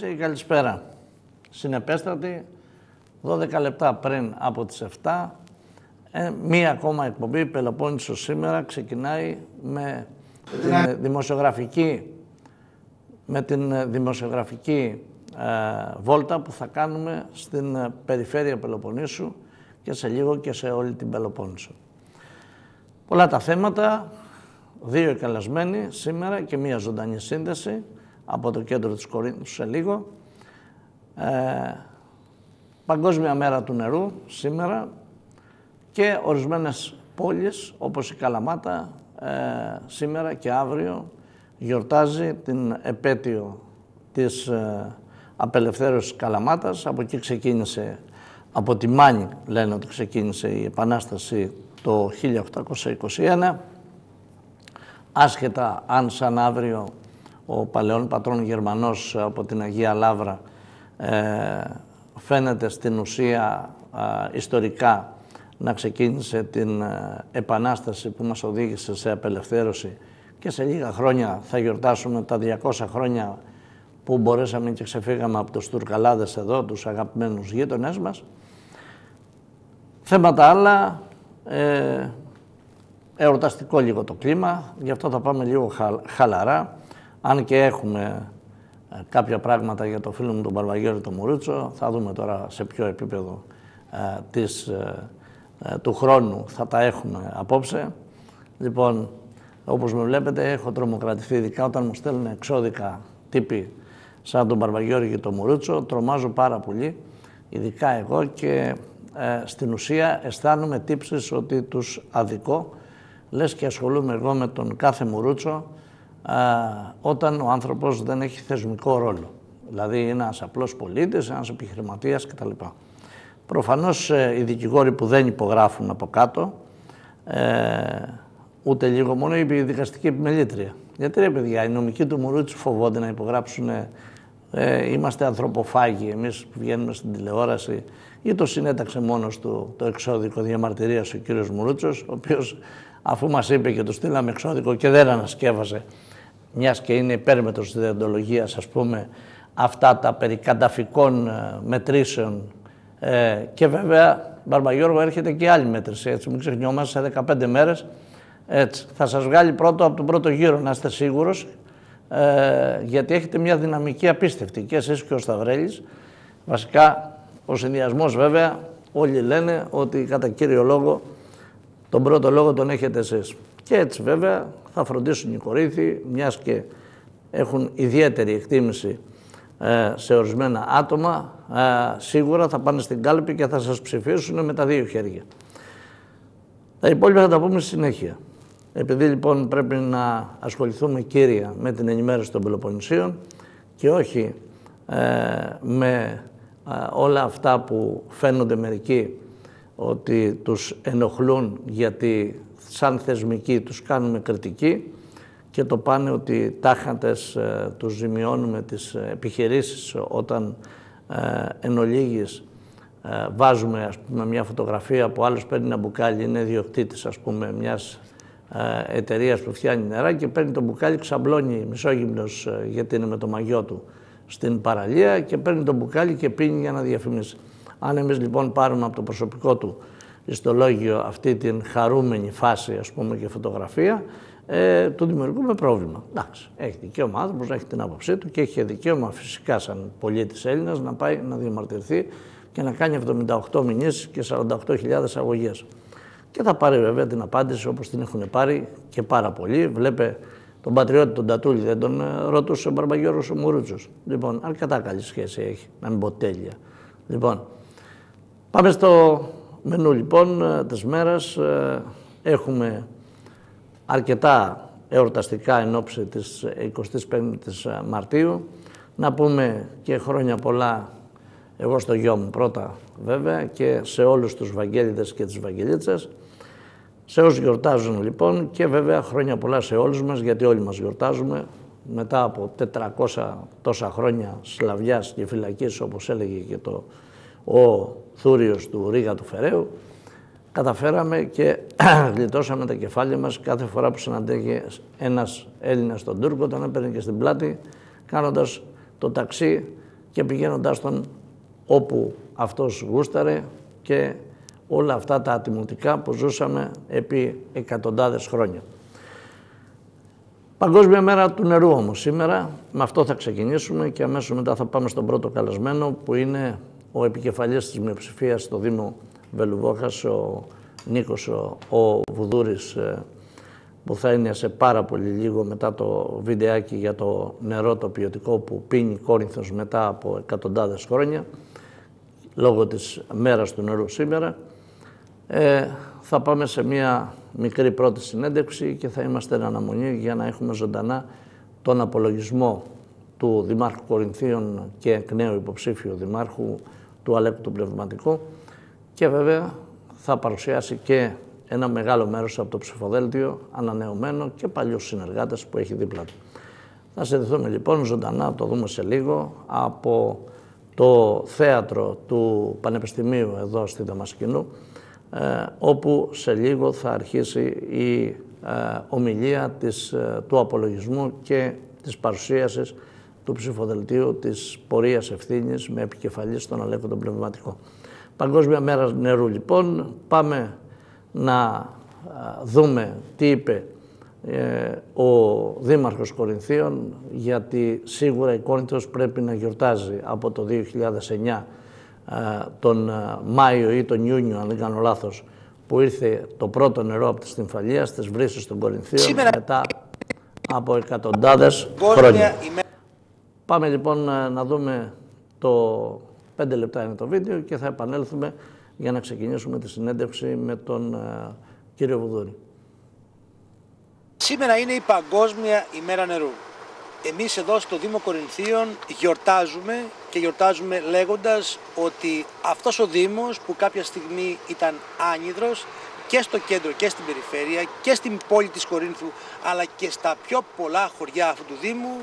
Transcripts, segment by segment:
Πελοποννήσι, καλησπέρα. Συνεπέστατη, 12 λεπτά πριν από τις 7, ε, μία ακόμα εκπομπή Πελοπόννησο σήμερα ξεκινάει με την δημοσιογραφική, με την δημοσιογραφική ε, βόλτα που θα κάνουμε στην ε, περιφέρεια Πελοποννήσου και σε λίγο και σε όλη την Πελοπόννησο. Πολλά τα θέματα, δύο καλεσμένοι σήμερα και μία ζωντανή σύνδεση από το κέντρο της Κορίνθου σε λίγο. Ε, Παγκόσμια Μέρα του Νερού σήμερα και ορισμένες πόλεις όπως η Καλαμάτα ε, σήμερα και αύριο γιορτάζει την επέτειο της ε, απελευθέρωσης Καλαμάτας. Από εκεί ξεκίνησε, από τη Μάνη λένε ότι ξεκίνησε η Επανάσταση το 1821. Άσχετα αν σαν αύριο ο παλαιόν πατρόν Γερμανός από την Αγία Λάβρα ε, φαίνεται στην ουσία ιστορικά να ξεκίνησε την ε, επανάσταση που μας οδήγησε σε απελευθέρωση και σε λίγα χρόνια θα γιορτάσουμε τα 200 χρόνια που μπορέσαμε και ξεφύγαμε από τους Τουρκαλάδες εδώ, τους αγαπημένους γείτονές μας. Θέματα άλλα, ε, εορταστικό λίγο το κλίμα, γι' αυτό θα πάμε λίγο χαλαρά, αν και έχουμε ε, κάποια πράγματα για το φίλο μου τον Παρβαγιώρη τον Μουρούτσο, θα δούμε τώρα σε ποιο επίπεδο ε, της, ε, ε, του χρόνου θα τα έχουμε απόψε. Λοιπόν, όπως με βλέπετε έχω τρομοκρατηθεί ειδικά όταν μου στέλνουν εξώδικα τύποι σαν τον Μπαρβαγιώρη και τον Μουρούτσο, τρομάζω πάρα πολύ, ειδικά εγώ και ε, στην ουσία αισθάνομαι τύψεις ότι τους αδικό, λες και ασχολούμαι εγώ με τον κάθε Μουρούτσο ε, όταν ο άνθρωπος δεν έχει θεσμικό ρόλο. Δηλαδή είναι ένας απλός πολίτης, ένας επιχειρηματίας κτλ. Προφανώς ε, οι δικηγόροι που δεν υπογράφουν από κάτω, ε, ούτε λίγο μόνο η δικαστική επιμελήτρια. Γιατί ρε παιδιά, οι νομικοί του Μουρούτσου φοβόνται να υπογράψουν ε, είμαστε ανθρωποφάγοι εμείς που βγαίνουμε στην τηλεόραση ή το συνέταξε μόνος του το εξώδικο διαμαρτυρίας ο κύριος Μουρούτσος, ο οποίος αφού μας είπε και του στείλαμε εξώδικο και δεν ανασκεύασε, μιας και είναι υπέρμετρος της διοντολογίας, ας πούμε, αυτά τα περί καταφικών ε, μετρήσεων ε, και βέβαια, Μπαρμπαγιώργο, έρχεται και άλλη μέτρηση, έτσι, μην ξεχνιόμαστε, σε 15 μέρες, έτσι, θα σας βγάλει πρώτο από τον πρώτο γύρο, να είστε σίγουρος, ε, γιατί έχετε μια δυναμική απίστευτη και εσείς και ο Σταυρέλης. Βασικά, ο συνδυασμός βέβαια, όλοι λένε ότι κατά κύριο λόγο, τον πρώτο λόγο τον έχετε εσείς. Και έτσι βέβαια θα φροντίσουν οι Κορίθοι, μιας και έχουν ιδιαίτερη εκτίμηση ε, σε ορισμένα άτομα, ε, σίγουρα θα πάνε στην κάλπη και θα σας ψηφίσουν με τα δύο χέρια. Τα υπόλοιπα θα τα πούμε στη συνέχεια. Επειδή λοιπόν πρέπει να ασχοληθούμε κύρια με την ενημέρωση των Πελοποννησίων και όχι ε, με ε, όλα αυτά που φαίνονται μερικοί ότι τους ενοχλούν γιατί σαν θεσμικοί τους κάνουμε κριτική και το πάνε ότι τάχαντες ε, τους ζημιώνουμε τις επιχειρήσεις όταν ε, εν ολίγης, ε, βάζουμε ας πούμε, μια φωτογραφία που άλλος παίρνει ένα μπουκάλι, είναι διοκτήτης ας πούμε μιας ε, εταιρείας που φτιάχνει νερά και παίρνει το μπουκάλι, ξαμπλώνει μισόγυμνος ε, γιατί είναι με το μαγιό του στην παραλία και παίρνει το μπουκάλι και πίνει για να διαφημίσει. Αν εμείς λοιπόν πάρουμε από το προσωπικό του ιστολόγιο αυτή την χαρούμενη φάση ας πούμε και φωτογραφία, ε, του δημιουργούμε πρόβλημα. Εντάξει, έχει δικαίωμα άνθρωπος να έχει την άποψή του και έχει δικαίωμα φυσικά σαν πολίτης Έλληνας να πάει να διαμαρτυρηθεί και να κάνει 78 μηνύσεις και 48.000 αγωγές και θα πάρει βέβαια την απάντηση όπως την έχουν πάρει και πάρα πολλοί. Βλέπε τον πατριώτη τον Τατούλη, δεν τον ε, ρωτούσε ο Μπαρμπαγιώρος ο Μουρούτσος. Λοιπόν, αρκετά καλή σχέση έχει, να μην πω τέλεια. Λοιπόν, πάμε στο μενού λοιπόν ε, της μέρας. Ε, έχουμε αρκετά εορταστικά εν ώψη της 25ης Μαρτίου. Να πούμε και χρόνια πολλά εγώ στο γιο μου πρώτα βέβαια και σε όλους τους Βαγγέλιδες και τις Βαγγελίτσες. Σε όσους γιορτάζουν λοιπόν και βέβαια χρόνια πολλά σε όλους μας γιατί όλοι μας γιορτάζουμε μετά από 400 τόσα χρόνια σλαβιάς και φυλακής όπως έλεγε και το ο Θούριος του Ρίγα του Φεραίου καταφέραμε και γλιτώσαμε τα κεφάλια μας κάθε φορά που συναντέγε ένας Έλληνας τον Τούρκο τον έπαιρνε και στην πλάτη κάνοντας το ταξί και πηγαίνοντας τον όπου αυτός γούσταρε και όλα αυτά τα ατιμωτικά που ζούσαμε επί εκατοντάδες χρόνια. Παγκόσμια μέρα του νερού όμως σήμερα, με αυτό θα ξεκινήσουμε και αμέσως μετά θα πάμε στον πρώτο καλεσμένο που είναι ο επικεφαλής της μειοψηφίας στο Δήμο Βελουβόχας, ο Νίκος ο, ο Βουδούρης, ε, που θα είναι σε πάρα πολύ λίγο μετά το βιντεάκι για το νερό το ποιοτικό που πίνει Κόρινθος μετά από εκατοντάδες χρόνια, λόγω της μέρας του νερού σήμερα. Ε, θα πάμε σε μια μικρή πρώτη συνέντευξη και θα είμαστε εν αναμονή για να έχουμε ζωντανά τον απολογισμό του Δημάρχου Κορινθίων και εκ νέου υποψήφιου Δημάρχου του Αλέκου του Πνευματικού και βέβαια θα παρουσιάσει και ένα μεγάλο μέρος από το ψηφοδέλτιο ανανεωμένο και παλιούς συνεργάτες που έχει δίπλα του. Θα συνδεθούμε λοιπόν ζωντανά, το δούμε σε λίγο, από το θέατρο του Πανεπιστημίου εδώ στη Δαμασκηνού, ε, όπου σε λίγο θα αρχίσει η ε, ομιλία της, ε, του απολογισμού και της παρουσίασης του ψηφοδελτίου της πορείας ευθύνης με επικεφαλής στον Αλέκο τον Πνευματικό. Παγκόσμια Μέρα Νερού λοιπόν. Πάμε να δούμε τι είπε ο Δήμαρχος Κορινθίων γιατί σίγουρα η Κόρινθος πρέπει να γιορτάζει από το 2009 τον Μάιο ή τον Ιούνιο, αν δεν κάνω λάθος, που ήρθε το πρώτο νερό από τη Στυμφαλία στις βρύσεις των Κορινθίων Σήμερα... μετά από εκατοντάδες χρόνια. Πάμε λοιπόν να δούμε το 5 λεπτά είναι το βίντεο και θα επανέλθουμε για να ξεκινήσουμε τη συνέντευξη με τον κύριο Βουδούρη. Σήμερα είναι η Παγκόσμια ημέρα νερού εμείς εδώ στο Δήμο Κορινθίων γιορτάζουμε και γιορτάζουμε λέγοντας ότι αυτός ο Δήμος που κάποια στιγμή ήταν άνυδρος και στο κέντρο και στην περιφέρεια και στην πόλη της Κορίνθου αλλά και στα πιο πολλά χωριά αυτού του Δήμου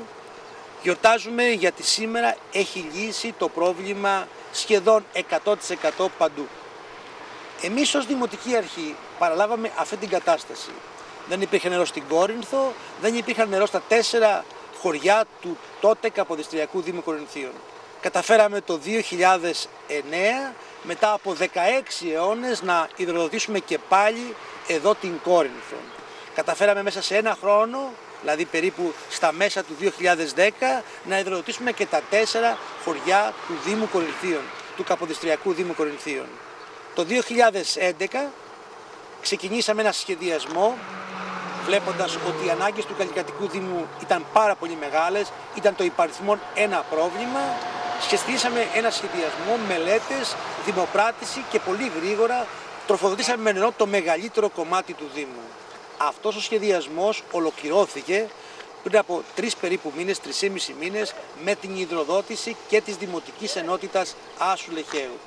γιορτάζουμε γιατί σήμερα έχει λύσει το πρόβλημα σχεδόν 100% παντού. Εμείς ως Δημοτική Αρχή παραλάβαμε αυτή την κατάσταση. Δεν υπήρχε νερό στην Κόρινθο, δεν υπήρχε νερό στα τέσσερα χωριά του τότε Καποδιστριακού Δήμου Κορινθίων. Καταφέραμε το 2009 μετά από 16 αιώνες να υδροδοτήσουμε και πάλι εδώ την Κόρινθο. Καταφέραμε μέσα σε ένα χρόνο, δηλαδή περίπου στα μέσα του 2010, να υδροδοτήσουμε και τα τέσσερα χωριά του Δήμου Κορινθίων, του Καποδιστριακού Δήμου Κορινθίων. Το 2011 ξεκινήσαμε ένα σχεδιασμό βλέποντας ότι οι ανάγκες του καλλικρατικού Δήμου ήταν πάρα πολύ μεγάλες, ήταν το υπαριθμόν ένα πρόβλημα, σχεστήσαμε ένα σχεδιασμό, μελέτες, δημοπράτηση και πολύ γρήγορα τροφοδοτήσαμε με νερό το μεγαλύτερο κομμάτι του Δήμου. Αυτός ο σχεδιασμός ολοκληρώθηκε πριν από τρεις περίπου μήνες, τρισήμισι μήνες, με την υδροδότηση και της Δημοτικής Ενότητας Άσου Λεχαίου.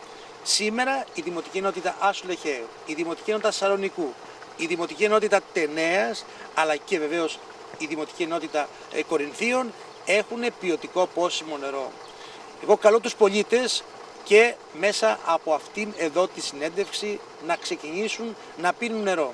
Σήμερα η Δημοτική Ενότητα Άσου Λεχαίου, η Δημοτική Ενότητα Σαλονικού, η Δημοτική Ενότητα Τενέας αλλά και βεβαίως η Δημοτική Ενότητα ε, Κορινθίων έχουν ποιοτικό πόσιμο νερό. Εγώ καλώ τους πολίτες και μέσα από αυτήν εδώ τη συνέντευξη να ξεκινήσουν να πίνουν νερό.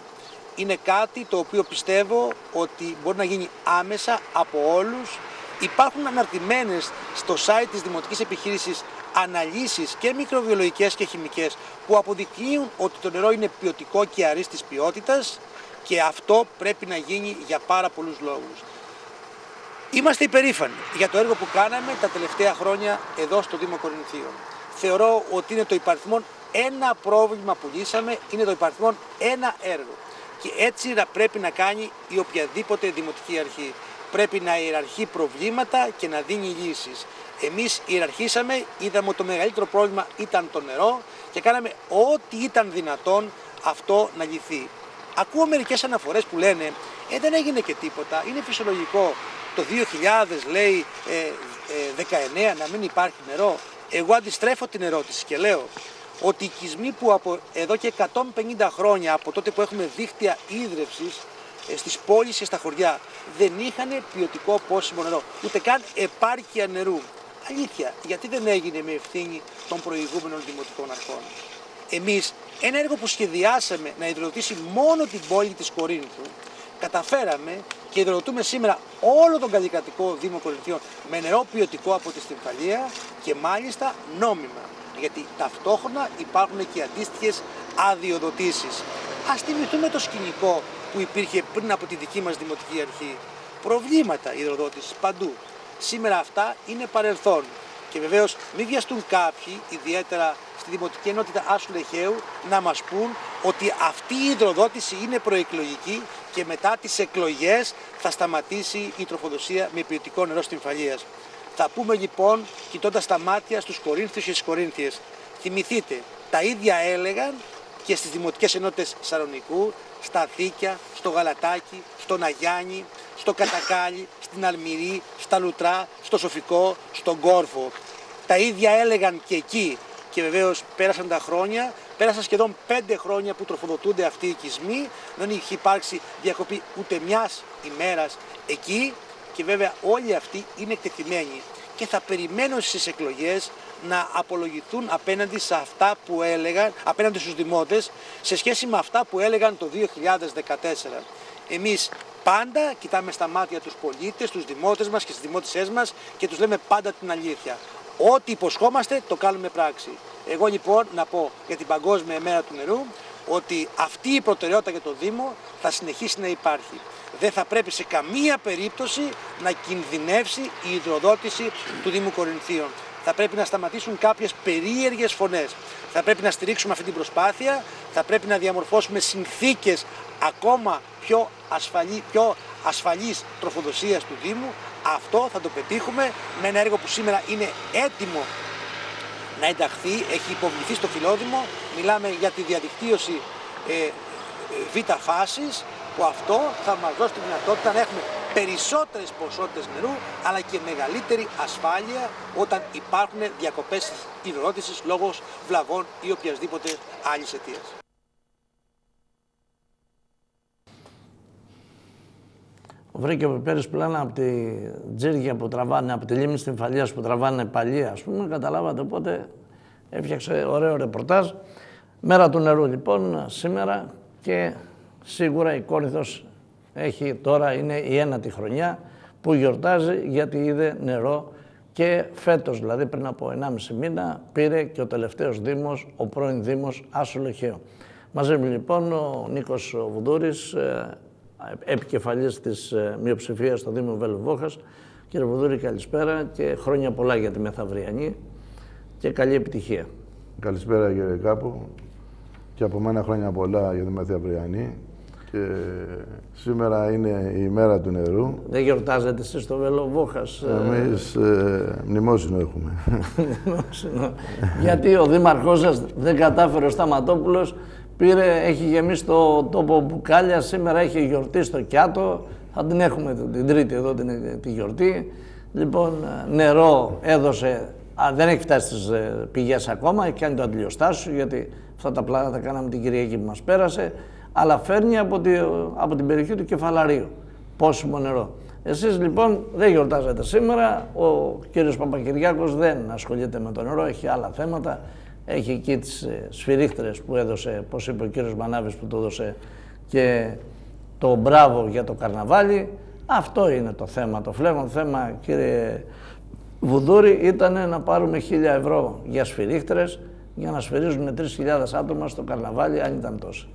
Είναι κάτι το οποίο πιστεύω ότι μπορεί να γίνει άμεσα από όλους. Υπάρχουν αναρτημένες στο site της Δημοτικής Επιχείρησης αναλύσεις και μικροβιολογικές και χημικές που αποδεικνύουν ότι το νερό είναι ποιοτικό και αρίστης ποιότητας και αυτό πρέπει να γίνει για πάρα πολλούς λόγους. Είμαστε υπερήφανοι για το έργο που κάναμε τα τελευταία χρόνια εδώ στο Δήμο Κορινθίων. Θεωρώ ότι είναι το υπαριθμόν ένα πρόβλημα που λύσαμε, είναι το υπαριθμόν ένα έργο. Και έτσι πρέπει να κάνει η οποιαδήποτε δημοτική αρχή. Πρέπει να ιεραρχεί προβλήματα και να δίνει λύσεις. Εμείς ιεραρχήσαμε, είδαμε ότι το μεγαλύτερο πρόβλημα ήταν το νερό και κάναμε ό,τι ήταν δυνατόν αυτό να λυθεί. Ακούω μερικές αναφορές που λένε «Ε, δεν έγινε και τίποτα, είναι φυσιολογικό το 2000 λέει ε, ε, 19 να μην υπάρχει νερό». Εγώ αντιστρέφω την ερώτηση και λέω ότι οι οικισμοί που από εδώ και 150 χρόνια από τότε που έχουμε δίχτυα ίδρυυσης ε, στις πόλεις και στα χωριά δεν είχαν ποιοτικό πόσιμο νερό, ούτε καν επάρκεια νερού. Αλήθεια, γιατί δεν έγινε με ευθύνη των προηγούμενων δημοτικών αρχών. Εμείς ένα έργο που σχεδιάσαμε να ιδρυωτήσει μόνο την πόλη της Κορίνθου καταφέραμε και υδροδοτούμε σήμερα όλο τον καλλικρατικό Δήμο Κορινθίων με νερό ποιοτικό από τη Στυμφαλία και μάλιστα νόμιμα. Γιατί ταυτόχρονα υπάρχουν και αντίστοιχες αδειοδοτήσεις. Α θυμηθούμε το σκηνικό που υπήρχε πριν από τη δική μας δημοτική αρχή. Προβλήματα υδροδότησης παντού. Σήμερα αυτά είναι παρελθόν. Και βεβαίως μην βιαστούν κάποιοι, ιδιαίτερα στη Δημοτική Ενότητα Άσου Λεχαίου, να μας πούν ότι αυτή η υδροδότηση είναι προεκλογική και μετά τις εκλογές θα σταματήσει η τροφοδοσία με ποιοτικό νερό στην Φαλία. Θα πούμε λοιπόν, κοιτώντας τα μάτια στους Κορίνθιους και στι Κορίνθιες, θυμηθείτε, τα ίδια έλεγαν και στις Δημοτικές Ενότητες Σαρονικού, στα Θήκια, στο Γαλατάκι, στον Αγιάννη, στο Κατακάλι, στην Αλμυρή, στα Λουτρά, στο Σοφικό, στον Κόρφο. Τα ίδια έλεγαν και εκεί και βεβαίως πέρασαν τα χρόνια. Πέρασαν σχεδόν πέντε χρόνια που τροφοδοτούνται αυτοί οι οικισμοί. Δεν είχε υπάρξει διακοπή ούτε μιας ημέρας εκεί και βέβαια όλοι αυτοί είναι εκτεθειμένοι και θα περιμένουν στις εκλογές να απολογηθούν απέναντι σε αυτά που έλεγαν, απέναντι στους δημότες, σε σχέση με αυτά που έλεγαν το 2014. Εμείς πάντα κοιτάμε στα μάτια τους πολίτες, τους δημότες μας και τις δημότησές μας και τους λέμε πάντα την αλήθεια. Ό,τι υποσχόμαστε το κάνουμε πράξη. Εγώ λοιπόν να πω για την Παγκόσμια ημέρα του νερού ότι αυτή η προτεραιότητα για το Δήμο θα συνεχίσει να υπάρχει. Δεν θα πρέπει σε καμία περίπτωση να κινδυνεύσει η υδροδότηση του Δήμου Κορινθίων. Θα πρέπει να σταματήσουν κάποιες περίεργες φωνές. Θα πρέπει να στηρίξουμε αυτή την προσπάθεια, θα πρέπει να διαμορφώσουμε συνθήκες ακόμα πιο, ασφαλή, πιο ασφαλής τροφοδοσίας του Δήμου. Αυτό θα το πετύχουμε με ένα έργο που σήμερα είναι έτοιμο να ενταχθεί, έχει υποβληθεί στο Φιλόδημο. Μιλάμε για τη διαδικτύωση ε, ε, β' φάσης, που αυτό θα μας δώσει τη δυνατότητα να έχουμε περισσότερες ποσότητες νερού, αλλά και μεγαλύτερη ασφάλεια όταν υπάρχουν διακοπές υδροδότησης λόγως βλαβών ή οποιασδήποτε άλλης αιτίας. Βρήκε ο Πεπέρης πλάνα από τη τζίρια που τραβάνε, από τη λίμνη στην Φαλία που τραβάνε παλιά, ας πούμε, καταλάβατε, οπότε έφτιαξε ωραίο ρεπορτάζ. Μέρα του νερού λοιπόν σήμερα και σίγουρα η Κόρυθος έχει τώρα είναι η ένατη χρονιά που γιορτάζει γιατί είδε νερό και φέτος, δηλαδή πριν από 1,5 μήνα, πήρε και ο τελευταίος Δήμος, ο πρώην Δήμος Άσο Λεχαίο. Μαζί μου λοιπόν ο Νίκος Βουδούρης, ε, επικεφαλής της ε, μειοψηφίας στο Δήμο Βέλου Κύριε Βουδούρη, καλησπέρα και χρόνια πολλά για τη Μεθαυριανή και καλή επιτυχία. Καλησπέρα κύριε Κάπου και από μένα χρόνια πολλά για τη Μεθαυριανή και σήμερα είναι η μέρα του νερού. Δεν γιορτάζετε εσείς στο Βελοβόχας. Ε; Εμείς ε, μνημόσυνο έχουμε. Γιατί ο δήμαρχός σας δεν κατάφερε ο Σταματόπουλος Πήρε, έχει γεμίσει το τόπο μπουκάλια, σήμερα έχει γιορτή στο Κιάτο, θα την έχουμε την τρίτη εδώ την, τη γιορτή. Λοιπόν, νερό έδωσε, α, δεν έχει φτάσει στις ε, πηγές ακόμα, έχει κάνει το αντιλιοστάσιο, γιατί αυτά τα πλάνα τα κάναμε την Κυριακή που μας πέρασε, αλλά φέρνει από, τη, από την περιοχή του Κεφαλαρίου, πόσιμο νερό. Εσείς λοιπόν δεν γιορτάζετε σήμερα, ο κύριος Παπακυριάκος δεν ασχολείται με το νερό, έχει άλλα θέματα, έχει εκεί τις ε, σφυρίχτρες που έδωσε, πώς είπε ο κύριος Μανάβης που το έδωσε και το μπράβο για το καρναβάλι. Αυτό είναι το θέμα. Το φλέγον θέμα, κύριε Βουδούρη, ήταν να πάρουμε χίλια ευρώ για σφυρίχτρες για να σφυρίζουν 3.000 άτομα στο καρναβάλι, αν ήταν τόσο.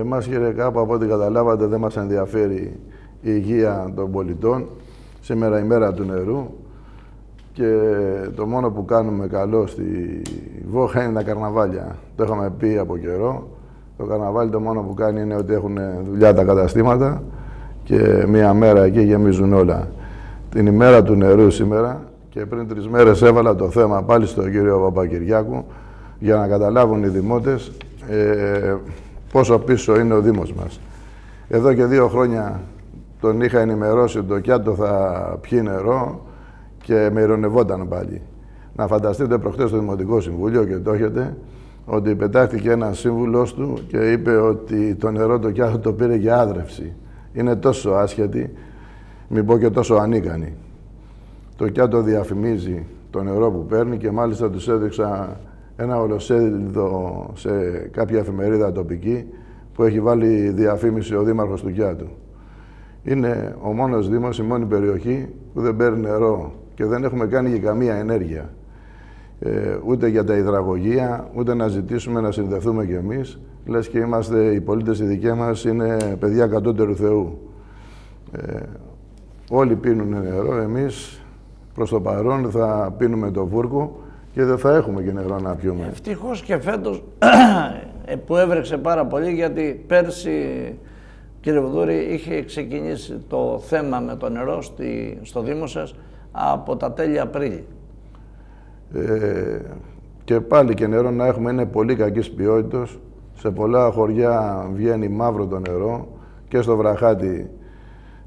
Εμάς, κύριε Κάπα, από ό,τι καταλάβατε, δεν μας ενδιαφέρει η υγεία των πολιτών. Σήμερα η μέρα του νερού και το μόνο που κάνουμε καλό στη Βόχα είναι τα καρναβάλια. Το είχαμε πει από καιρό. Το καρναβάλι το μόνο που κάνει είναι ότι έχουν δουλειά τα καταστήματα και μία μέρα εκεί γεμίζουν όλα. Την ημέρα του νερού σήμερα και πριν τρεις μέρες έβαλα το θέμα πάλι στον κύριο Παπακυριάκου για να καταλάβουν οι δημότες ε, πόσο πίσω είναι ο Δήμος μας. Εδώ και δύο χρόνια τον είχα ενημερώσει ότι το Κιάτο θα πιει νερό, και με ειρωνευόταν πάλι. Να φανταστείτε προχτές στο Δημοτικό Συμβούλιο και το έχετε, ότι πετάχτηκε ένας σύμβουλο του και είπε ότι το νερό το κιάθο το πήρε για άδρευση. Είναι τόσο άσχετη, μην πω και τόσο ανίκανη. Το κιάτο διαφημίζει το νερό που παίρνει και μάλιστα τους έδειξα ένα ολοσέλιδο σε κάποια εφημερίδα τοπική που έχει βάλει διαφήμιση ο Δήμαρχος του Κιάτου. Είναι ο μόνος Δήμος, η μόνη περιοχή που δεν παίρνει νερό και δεν έχουμε κάνει και καμία ενέργεια. Ε, ούτε για τα υδραγωγεία, ούτε να ζητήσουμε να συνδεθούμε κι εμείς. Λες και είμαστε, οι πολίτες οι δικοί μας είναι παιδιά κατώτερου Θεού. Ε, όλοι πίνουν νερό, εμείς προς το παρόν θα πίνουμε το βούρκο και δεν θα έχουμε και νερό να πιούμε. Ευτυχώς και φέτος ε, που έβρεξε πάρα πολύ γιατί πέρσι, κύριε Βουδούρη, είχε ξεκινήσει το θέμα με το νερό στη, στο Δήμο σας από τα τέλη Απρίλη. Ε, και πάλι και νερό να έχουμε είναι πολύ κακής ποιότητας. Σε πολλά χωριά βγαίνει μαύρο το νερό και στο βραχάτι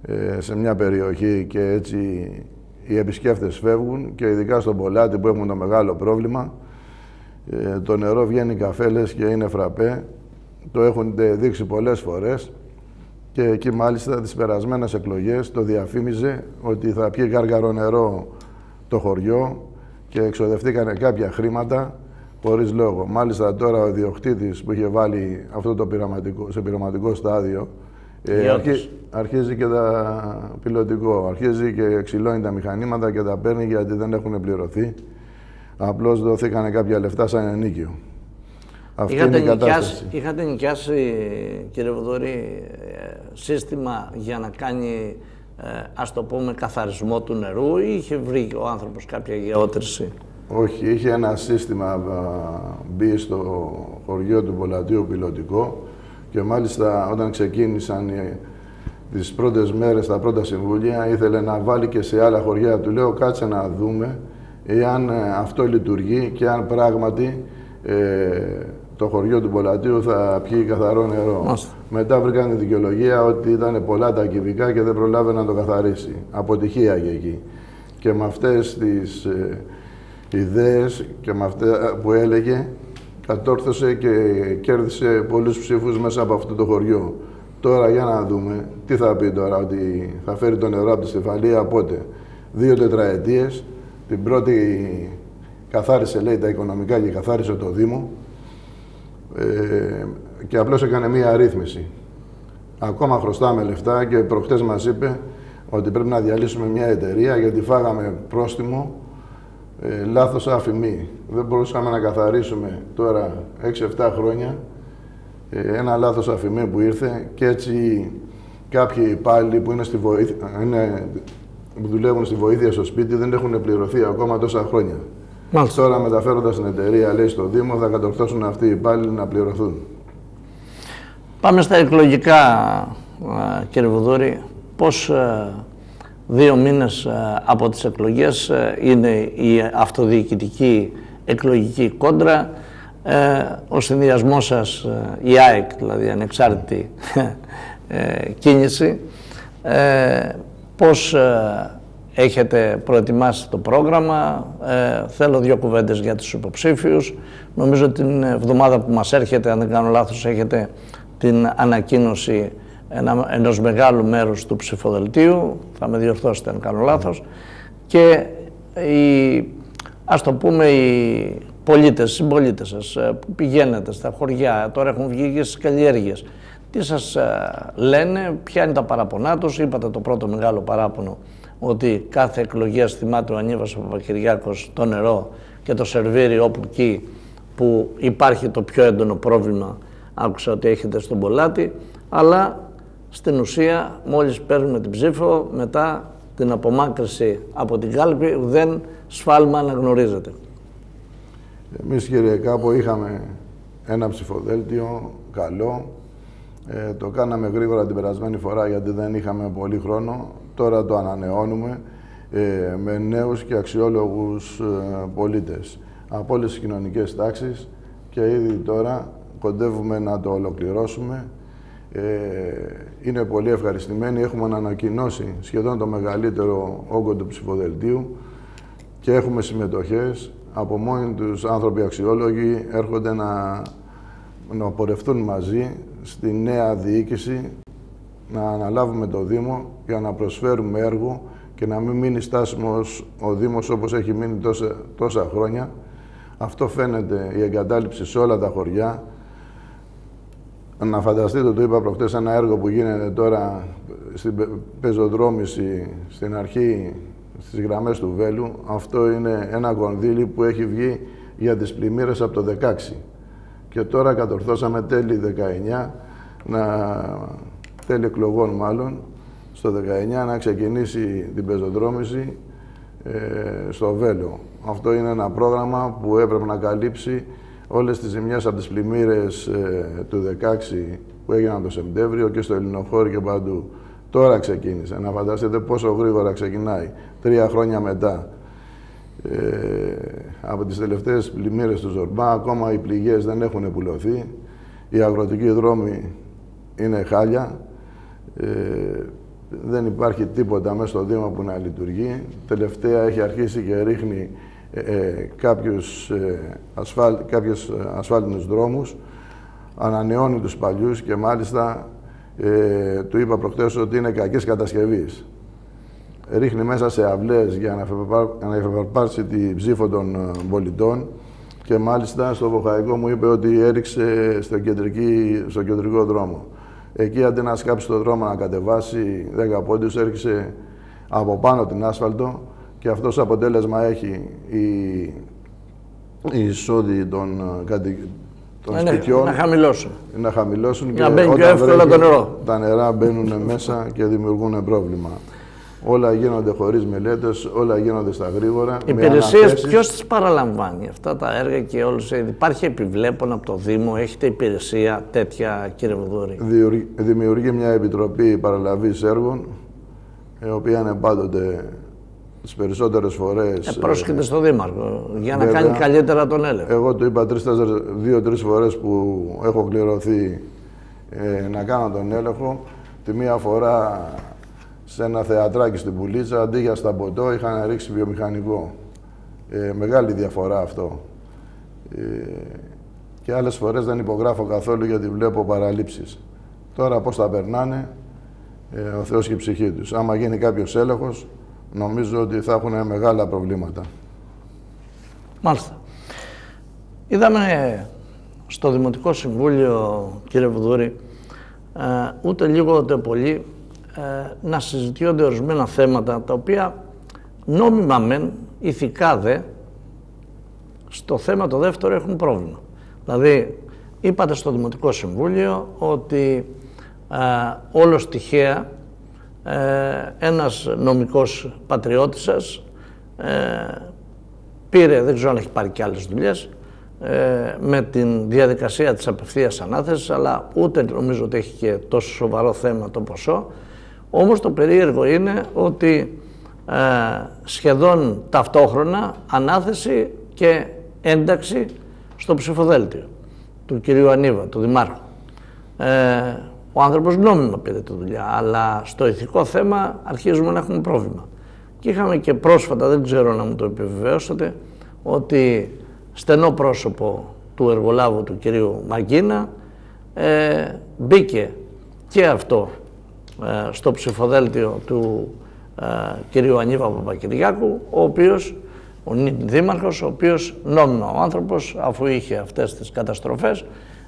ε, σε μια περιοχή και έτσι οι επισκέφτες φεύγουν και ειδικά στον Πολάτη που έχουμε το μεγάλο πρόβλημα ε, το νερό βγαίνει καφέλες και είναι φραπέ. Το έχουν δείξει πολλές φορές και εκεί μάλιστα τις περασμένες εκλογές το διαφήμιζε ότι θα πιει γάργαρο νερό το χωριό και εξοδευτήκανε κάποια χρήματα χωρίς λόγο. Μάλιστα τώρα ο διοκτήτης που είχε βάλει αυτό το πειραματικό, σε πειραματικό στάδιο ε, αρχίζει και τα πιλωτικό, αρχίζει και ξυλώνει τα μηχανήματα και τα παίρνει γιατί δεν έχουν πληρωθεί. Απλώς δοθήκανε κάποια λεφτά σαν ενίκιο. Αυτή είχατε, είναι η νοικιάσει, είχατε νοικιάσει, κύριε Βουδόρη, ε, σύστημα για να κάνει, ε, ας το πούμε, καθαρισμό του νερού ή είχε βρει ο άνθρωπος κάποια γεώτρηση; Όχι, είχε ένα σύστημα μπει στο χωριό του Βολατίου πιλωτικό και μάλιστα όταν ξεκίνησαν τις πρώτες μέρες, τα πρώτα συμβούλια, ήθελε να βάλει και σε άλλα χωριά. Του λέω κάτσε να δούμε εάν ε, αυτό λειτουργεί και αν πράγματι ε, το χωριό του Πολατίου θα πιει καθαρό νερό. Μετά βρήκαν τη δικαιολογία ότι ήταν πολλά τα κυβικά και δεν προλάβαινε να το καθαρίσει. Αποτυχία και εκεί. Και με αυτές τις ε, ιδέες και με αυτά που έλεγε, κατόρθωσε και κέρδισε πολλούς ψήφους μέσα από αυτό το χωριό. Τώρα για να δούμε τι θα πει τώρα, ότι θα φέρει το νερό από τη Στεφαλία πότε; Δύο τετραετίες, την πρώτη καθάρισε λέει τα οικονομικά και καθάρισε το Δήμο ε, και απλώς έκανε μία αρρύθμιση. Ακόμα χρωστάμε λεφτά και προχτές μας είπε ότι πρέπει να διαλύσουμε μια εταιρεία γιατί φάγαμε πρόστιμο ε, λάθος αφημί. Δεν μπορούσαμε να καθαρίσουμε τώρα 6-7 χρόνια ε, ένα λάθος αφημί που ήρθε και έτσι κάποιοι υπάλληλοι που είναι στη βοήθεια, είναι, που δουλεύουν στη βοήθεια στο σπίτι δεν έχουν πληρωθεί ακόμα τόσα χρόνια. Μάλιστα. Τώρα μεταφέροντας την εταιρεία, λέει στο Δήμο, θα κατορθώσουν αυτοί οι υπάλληλοι να πληρωθούν. Πάμε στα εκλογικά, κύριε Βουδούρη. Πώς δύο μήνες από τις εκλογές είναι η αυτοδιοικητική εκλογική κόντρα. Ε, ο συνδυασμός σας, η ΑΕΚ, δηλαδή ανεξάρτητη ε, κίνηση, ε, πώς έχετε προετοιμάσει το πρόγραμμα; θέλω δύο κουβέντες για τους υποψήφιους. Νομίζω την εβδομάδα που μας έρχεται, αν δεν κάνω λάθος, έχετε την ανακοίνωση ένα, ενός μεγάλου μέρους του ψηφοδελτίου, θα με διορθώσετε αν κάνω λάθος, και οι, ας το πούμε οι πολίτες, συμπολίτες σας ε, που πηγαίνετε στα χωριά, τώρα έχουν βγει και στις καλλιέργειες, τι σας ε, λένε, ποια είναι τα παραπονά τους, είπατε το πρώτο μεγάλο παράπονο ότι κάθε εκλογία θυμάται ο Ανίβας ο Παπακυριάκος το νερό και το σερβίρι όπου εκεί που υπάρχει το πιο έντονο πρόβλημα άκουσα ότι έχετε στον Πολάτη αλλά στην ουσία μόλις παίρνουμε την ψήφο μετά την απομάκρυση από την κάλπη δεν σφάλμα αναγνωρίζεται. Εμείς κύριε Κάπο είχαμε ένα ψηφοδέλτιο καλό. Ε, το κάναμε γρήγορα την περασμένη φορά γιατί δεν είχαμε πολύ χρόνο. Τώρα το ανανεώνουμε ε, με νέους και αξιόλογους ε, πολίτες από όλες τις κοινωνικές τάξεις και ήδη τώρα κοντεύουμε να το ολοκληρώσουμε ε, είναι πολύ ευχαριστημένοι. Έχουμε ανακοινώσει σχεδόν το μεγαλύτερο όγκο του ψηφοδελτίου και έχουμε συμμετοχές. Από μόνοι τους άνθρωποι αξιόλογοι έρχονται να, να πορευτούν μαζί στη νέα διοίκηση, να αναλάβουμε το Δήμο για να προσφέρουμε έργο και να μην μείνει στάσιμος ο Δήμος όπως έχει μείνει τόσα, τόσα χρόνια. Αυτό φαίνεται η εγκατάλειψη σε όλα τα χωριά, να φανταστείτε, το είπα προχτές, ένα έργο που γίνεται τώρα στην πεζοδρόμηση στην αρχή στις γραμμές του Βέλου. Αυτό είναι ένα κονδύλι που έχει βγει για τις πλημμύρες από το 16. Και τώρα κατορθώσαμε τέλη 19, να, τέλη εκλογών μάλλον, στο 19 να ξεκινήσει την πεζοδρόμηση ε, στο Βέλο. Αυτό είναι ένα πρόγραμμα που έπρεπε να καλύψει όλες τις ζημιές από τις πλημμύρες ε, του 16 που έγιναν το Σεπτέμβριο και στο Ελληνοχώρι και παντού. Τώρα ξεκίνησε. Να φανταστείτε πόσο γρήγορα ξεκινάει. Τρία χρόνια μετά. Ε, από τις τελευταίες πλημμύρες του Ζορμπά, ακόμα οι πληγές δεν έχουν επουλωθεί. Οι αγροτικοί δρόμοι είναι χάλια. Ε, δεν υπάρχει τίποτα μέσα στο Δήμο που να λειτουργεί. Τελευταία έχει αρχίσει και ρίχνει ε, ε κάποιους, ε, ασφάλ, κάποιους ε, ασφάλτινους δρόμους, ανανεώνει τους παλιούς και μάλιστα ε, του είπα προχτές ότι είναι κακής κατασκευής. Ρίχνει μέσα σε αυλές για να εφεπαρπάρσει τη ψήφο των ε, πολιτών και μάλιστα στο Βοχαϊκό μου είπε ότι έριξε στο, κεντρική, στο κεντρικό δρόμο. Εκεί αντί να σκάψει το δρόμο να κατεβάσει 10 πόντους, έριξε από πάνω την άσφαλτο και αυτό αποτέλεσμα έχει η, η εισόδη των, ε, των ναι, σπιτιών. Να χαμηλώσουν. Να χαμηλώσουν και να μπαίνει πιο εύκολα το νερό. Τα νερά μπαίνουν μέσα και δημιουργούν πρόβλημα. Όλα γίνονται χωρίς μελέτες, όλα γίνονται στα γρήγορα. Οι υπηρεσίες, ποιος τις παραλαμβάνει; Αυτά τα έργα και όλους. Υπάρχει επιβλέπων από το Δήμο, έχετε υπηρεσία τέτοια, κύριε Βουδούρη; Δημιουργεί μια επιτροπή παραλαβής έργων, η οποία είναι πάντοτε τις περισσότερες φορές. Ε, πρόσχεται στο Δήμαρχο για να κάνει καλύτερα τον έλεγχο. Εγώ το είπα δύο-τρεις φορές που έχω κληρωθεί ε, να κάνω τον έλεγχο. Τη μία φορά σε ένα θεατράκι στην Πουλίτσα, αντί για στα ποτό, είχαν ρίξει βιομηχανικό. Ε, μεγάλη διαφορά αυτό. Ε, και άλλες φορές δεν υπογράφω καθόλου γιατί βλέπω παραλήψεις. Τώρα πώς θα περνάνε, ε, ο Θεός και η ψυχή τους. Άμα γίνει κάποιος έλεγχος, νομίζω ότι θα έχουν μεγάλα προβλήματα. Μάλιστα. Είδαμε στο Δημοτικό Συμβούλιο, κύριε Βουδούρη, ε, ούτε λίγο ούτε πολύ, ε, να συζητιόνται ορισμένα θέματα τα οποία νόμιμα μεν, ηθικά δε, στο θέμα το δεύτερο έχουν πρόβλημα. Δηλαδή, είπατε στο Δημοτικό Συμβούλιο ότι ε, όλος τυχαία ε, ένας νομικός πατριώτης σας ε, πήρε, δεν ξέρω αν έχει πάρει και άλλες δουλειές, ε, με την διαδικασία της απευθείας ανάθεσης, αλλά ούτε νομίζω ότι έχει και τόσο σοβαρό θέμα το ποσό. Όμως το περίεργο είναι ότι ε, σχεδόν ταυτόχρονα ανάθεση και ένταξη στο ψηφοδέλτιο του κυρίου Ανίβα, του Δημάρχου. Ε, ο άνθρωπος νόμιμα πήρε τη δουλειά, αλλά στο ηθικό θέμα αρχίζουμε να έχουμε πρόβλημα. Και είχαμε και πρόσφατα, δεν ξέρω να μου το επιβεβαιώσετε, ότι στενό πρόσωπο του εργολάβου του κυρίου Μαγκίνα ε, μπήκε και αυτό ε, στο ψηφοδέλτιο του ε, κυρίου Ανίβα Παπακυριάκου, ο οποίος, ο δήμαρχος, ο οποίος νόμιμα ο άνθρωπος, αφού είχε αυτές τις καταστροφές,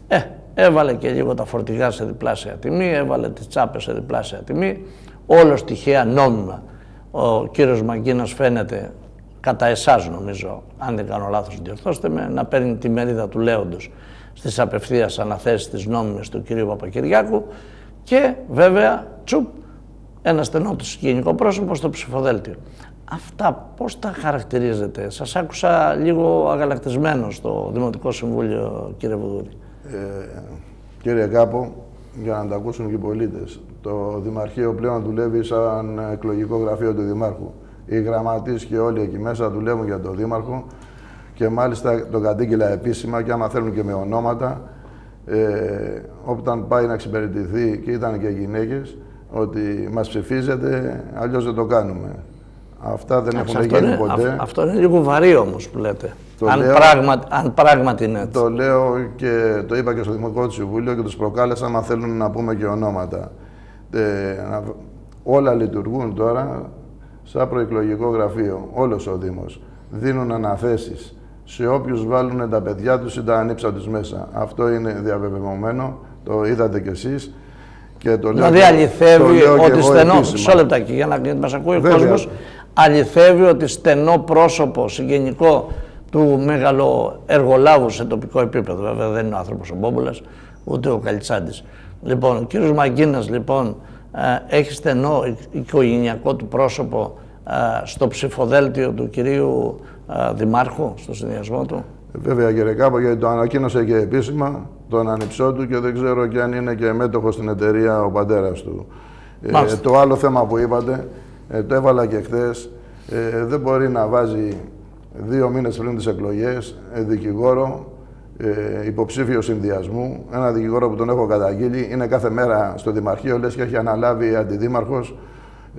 ε, έβαλε και λίγο τα φορτηγά σε διπλάσια τιμή, έβαλε τις τσάπες σε διπλάσια τιμή, όλο τυχαία νόμιμα. Ο κύριος Μαγκίνας φαίνεται, κατά εσάς νομίζω, αν δεν κάνω λάθος διορθώστε με, να παίρνει τη μερίδα του λέοντος στις απευθείας αναθέσεις της νόμιμες του κυρίου Παπακυριάκου και βέβαια, τσουπ, ένα στενό του σκηνικό πρόσωπο στο ψηφοδέλτιο. Αυτά πώς τα χαρακτηρίζετε; Σας άκουσα λίγο αγαλακτισμένο στο Δημοτικό Συμβούλιο, κύριε Βουδούρη. Ε, κύριε Κάπο, για να τα ακούσουν και οι πολίτες, το Δημαρχείο πλέον δουλεύει σαν εκλογικό γραφείο του Δημάρχου. Οι γραμματείς και όλοι εκεί μέσα δουλεύουν για τον Δήμαρχο και μάλιστα το κατήγγειλα επίσημα και άμα θέλουν και με ονόματα, ε, όταν πάει να εξυπηρετηθεί και ήταν και γυναίκες, ότι μας ψηφίζετε, αλλιώς δεν το κάνουμε. Αυτά δεν έχουν γίνει ποτέ. αυτό είναι λίγο βαρύ όμως που λέτε. αν, λέω, πράγμα, αν πράγματι είναι έτσι. Το λέω και το είπα και στο Δημοτικό του Συμβούλιο και τους προκάλεσα αν θέλουν να πούμε και ονόματα. Ε, όλα λειτουργούν τώρα σαν προεκλογικό γραφείο. Όλος ο Δήμος. Δίνουν αναθέσεις σε όποιους βάλουν τα παιδιά τους ή τα ανήψα τους μέσα. Αυτό είναι διαβεβαιωμένο. το είδατε κι εσείς. Και το δηλαδή λέω, αληθεύει το ότι στενό, μισό λεπτάκι για να μας ακούει ο κόσμος, αληθεύει ότι στενό πρόσωπο συγγενικό του μεγάλου εργολάβου σε τοπικό επίπεδο, βέβαια δεν είναι ο άνθρωπος ο Μπόμπουλας, ούτε ο Καλτσάντης. Λοιπόν, ο κύριος Μαγκίνας λοιπόν ε, έχει στενό οικογενειακό του πρόσωπο ε, στο ψηφοδέλτιο του κυρίου ε, Δημάρχου, στο συνδυασμό του. Βέβαια κύριε Κάπο, γιατί το ανακοίνωσε και επίσημα τον ανυψό του και δεν ξέρω και αν είναι και μέτοχος στην εταιρεία ο πατέρας του. Ε, το άλλο θέμα που είπατε, ε, το έβαλα και χθες. Ε, δεν μπορεί να βάζει δύο μήνες πριν τις εκλογές ε, δικηγόρο ε, υποψήφιο συνδυασμού. Ένα δικηγόρο που τον έχω καταγγείλει, είναι κάθε μέρα στο Δημαρχείο, λες και έχει αναλάβει αντιδήμαρχος.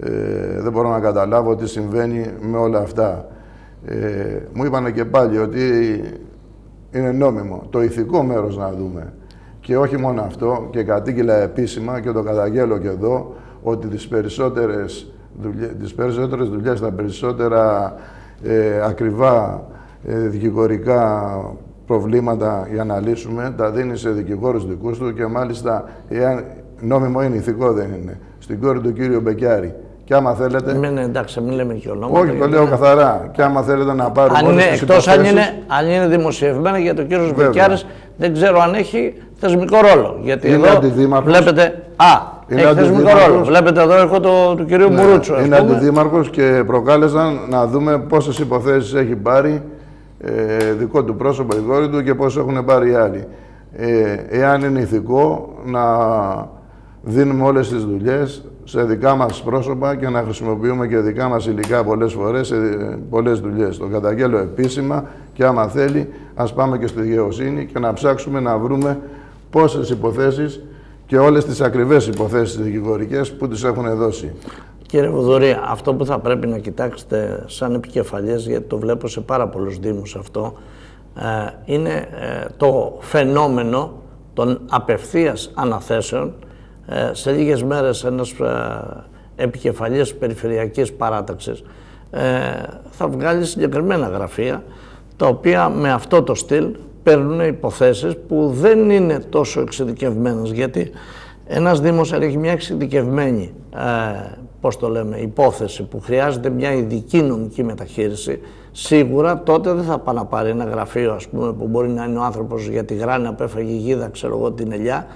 Ε, δεν μπορώ να καταλάβω τι συμβαίνει με όλα αυτά. Ε, μου είπανε και πάλι ότι είναι νόμιμο το ηθικό μέρος να δούμε. Και όχι μόνο αυτό, και κατήγγειλα επίσημα και το καταγγέλω και εδώ, ότι τις περισσότερες δουλειές, τις περισσότερες δουλειές, τα περισσότερα ε, ακριβά ε, δικηγορικά προβλήματα για να λύσουμε, τα δίνει σε δικηγόρους δικούς του και μάλιστα, εάν νόμιμο είναι, ηθικό δεν είναι, στην κόρη του κύριου Μπεκιάρη. Και άμα θέλετε. Ναι, ναι, εντάξει, μην λέμε και ονόματα. Όχι, το λέω καθαρά. Και άμα θέλετε να πάρουμε. Αν είναι, εκτός αν είναι, αν είναι δημοσιευμένα, γιατί ο κύριο Μπεκιάρης δεν ξέρω αν έχει θεσμικό ρόλο. Γιατί είναι εδώ βλέπετε. Α, είναι έχεις θεσμικό ρόλο. Βλέπετε εδώ έχω το του κυρίου ναι, Μπουρούτσου. Είναι αντιδήμαρχος και προκάλεσαν να δούμε πόσες υποθέσεις έχει πάρει ε, δικό του πρόσωπο η κόρη του και πώς έχουν πάρει οι άλλοι. Ε, εάν είναι ηθικό να δίνουμε όλες τις δουλειές σε δικά μας πρόσωπα και να χρησιμοποιούμε και δικά μας υλικά πολλές φορές σε πολλές δουλειές. Το καταγγέλω επίσημα και άμα θέλει ας πάμε και στη δικαιοσύνη και να ψάξουμε να βρούμε πόσες υποθέσεις και όλες τις ακριβές υποθέσεις δικηγορικές που τις έχουν δώσει. Κύριε Βουδουρή, αυτό που θα πρέπει να κοιτάξετε σαν επικεφαλής, γιατί το βλέπω σε πάρα πολλούς δήμους αυτό, ε, είναι ε, το φαινόμενο των απευθείας αναθέσεων. Ε, σε λίγες μέρες ένας επικεφαλής περιφερειακής παράταξης θα βγάλει συγκεκριμένα γραφεία, τα οποία με αυτό το στυλ παίρνουν υποθέσεις που δεν είναι τόσο εξειδικευμένες, γιατί ένας Δήμος έχει μια εξειδικευμένη πώς το λέμε, υπόθεση που χρειάζεται μια ειδική νομική μεταχείριση, σίγουρα τότε δεν θα πάει να πάρει ένα γραφείο, ας πούμε, που μπορεί να είναι ο άνθρωπος για τη γράνια που έφαγε γίδα, ξέρω εγώ, την ελιά.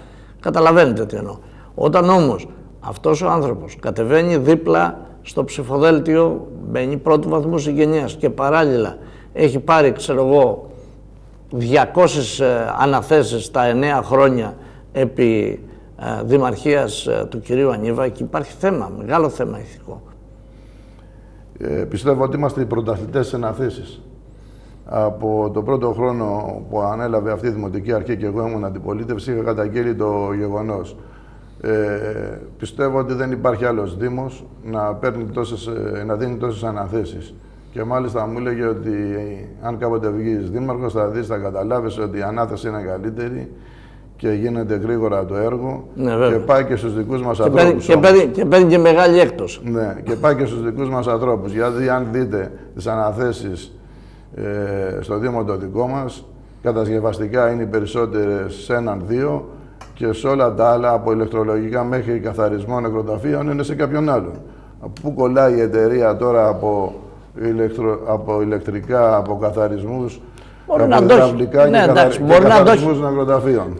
Καταλαβαίνετε τι εννοώ. Όταν όμως αυτός ο άνθρωπος κατεβαίνει δίπλα στο ψηφοδέλτιο, μπαίνει πρώτου βαθμού συγγενείας και παράλληλα έχει πάρει, ξέρω εγώ, 200 ε, αναθέσεις τα 9 χρόνια επί ε, δημαρχίας ε, του κυρίου Ανίβα και υπάρχει θέμα, μεγάλο θέμα ηθικό. Ε, πιστεύω ότι είμαστε οι πρωταθλητές σε αναθέσεις. Από το πρώτο χρόνο που ανέλαβε αυτή η Δημοτική Αρχή και εγώ ήμουν αντιπολίτευση, είχα καταγγείλει το γεγονός. Ε, πιστεύω ότι δεν υπάρχει άλλος Δήμος να, παίρνει τόσες, να δίνει τόσες αναθέσεις. Και μάλιστα μου έλεγε ότι αν κάποτε βγεις δήμαρχος θα δεις, θα καταλάβεις ότι η ανάθεση είναι καλύτερη και γίνεται γρήγορα το έργο ναι, και πάει και στους δικούς μας ανθρώπους. Και παίρνει, και παίρνει και μεγάλη έκτος. Ναι, και πάει και στους δικούς μας ανθρώπους. Γιατί αν δείτε τις αναθέσεις ε, στο Δήμο το δικό μας, κατασκευαστικά είναι οι περισσότερες σε έναν-δύο και σε όλα τα άλλα, από ηλεκτρολογικά μέχρι καθαρισμό νεκροταφείων, είναι σε κάποιον άλλον. Πού κολλάει η εταιρεία τώρα από, ηλεκτρο, από ηλεκτρικά, από καθαρισμούς, Μπορεί να το έχει. Ναι, εντάξει, μπορεί να το έχει.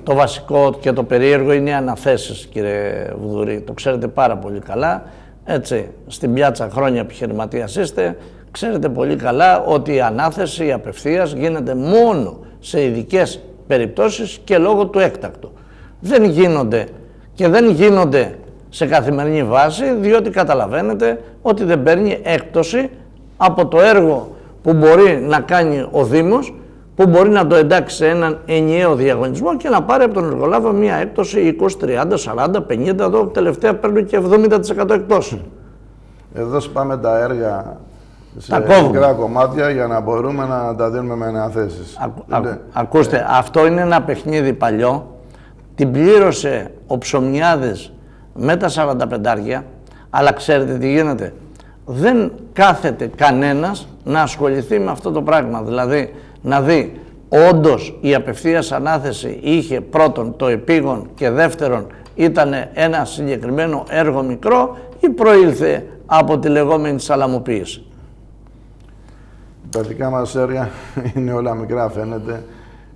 Το βασικό και το περίεργο είναι οι αναθέσεις, κύριε Βουδουρή. Το ξέρετε πάρα πολύ καλά. Έτσι, στην πιάτσα χρόνια επιχειρηματίας είστε. Ξέρετε πολύ καλά ότι η ανάθεση απευθείας γίνεται μόνο σε ειδικές περιπτώσεις και λόγω του έκτακτου. Δεν γίνονται και δεν γίνονται σε καθημερινή βάση, διότι καταλαβαίνετε ότι δεν παίρνει έκπτωση από το έργο που μπορεί να κάνει ο Δήμος που μπορεί να το εντάξει σε έναν ενιαίο διαγωνισμό και να πάρει από τον εργολάβο μία έκπτωση 20, 30, 40, 50, εδώ τελευταία παίρνουν και 70% εκτός. Εδώ σπάμε τα έργα σε μικρά κομμάτια για να μπορούμε να τα δίνουμε με αναθέσεις. ακούστε, αυτό είναι ένα παιχνίδι παλιό. Την πλήρωσε ο Ψωμιάδης με τα 45 αλλά ξέρετε τι γίνεται. Δεν κάθεται κανένας να ασχοληθεί με αυτό το πράγμα. Δηλαδή, να δει όντως η απευθείας ανάθεση είχε πρώτον το επίγον και δεύτερον ήταν ένα συγκεκριμένο έργο μικρό ή προήλθε από τη λεγόμενη σαλαμοποίηση. Τα δικά μας έργα είναι όλα μικρά φαίνεται.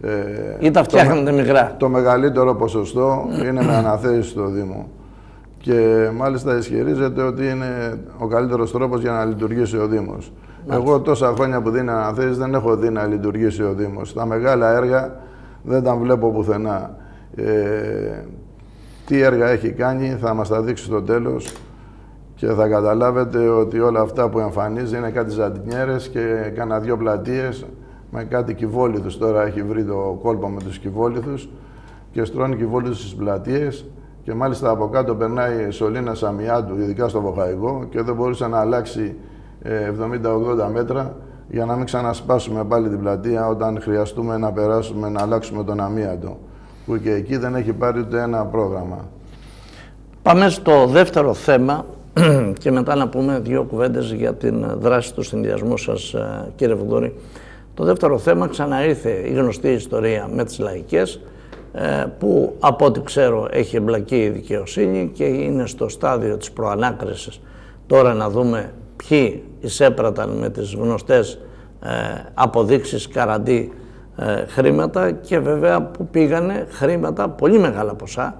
Ε, ή τα φτιάχνετε μικρά. Το μεγαλύτερο ποσοστό είναι με αναθέσεις στο Δήμο. Και μάλιστα ισχυρίζεται ότι είναι ο καλύτερος τρόπος για να λειτουργήσει ο Δήμος. Εγώ τόσα χρόνια που δίνω αναθέσει δεν έχω δει να λειτουργήσει ο Δήμος. Τα μεγάλα έργα δεν τα βλέπω πουθενά. Ε, τι έργα έχει κάνει θα μας τα δείξει στο τέλος και θα καταλάβετε ότι όλα αυτά που εμφανίζει είναι κάτι ζαντινιέρες και κάνα δυο πλατείες με κάτι κυβόληθους. Τώρα έχει βρει το κόλπο με τους κυβόληθους και στρώνει κυβόληθους στις πλατείες και μάλιστα από κάτω περνάει η σωλήνα Σαμιάντου, ειδικά στο Βοχαϊκό και δεν μπορούσε να αλλάξει 70-80 ε, μέτρα για να μην ξανασπάσουμε πάλι την πλατεία όταν χρειαστούμε να περάσουμε να αλλάξουμε τον αμύαντο που και εκεί δεν έχει πάρει ούτε ένα πρόγραμμα. Πάμε στο δεύτερο θέμα και μετά να πούμε δύο κουβέντες για την δράση του συνδυασμού σας ε, κύριε Βουδούρη. Το δεύτερο θέμα ξαναήρθε η γνωστή ιστορία με τις λαϊκές ε, που από ό,τι ξέρω έχει εμπλακεί η δικαιοσύνη και είναι στο στάδιο της προανάκρισης. Τώρα να δούμε ποιοι εισέπραταν με τις γνωστές ε, αποδείξεις καραντί ε, χρήματα και βέβαια που πήγανε χρήματα, πολύ μεγάλα ποσά,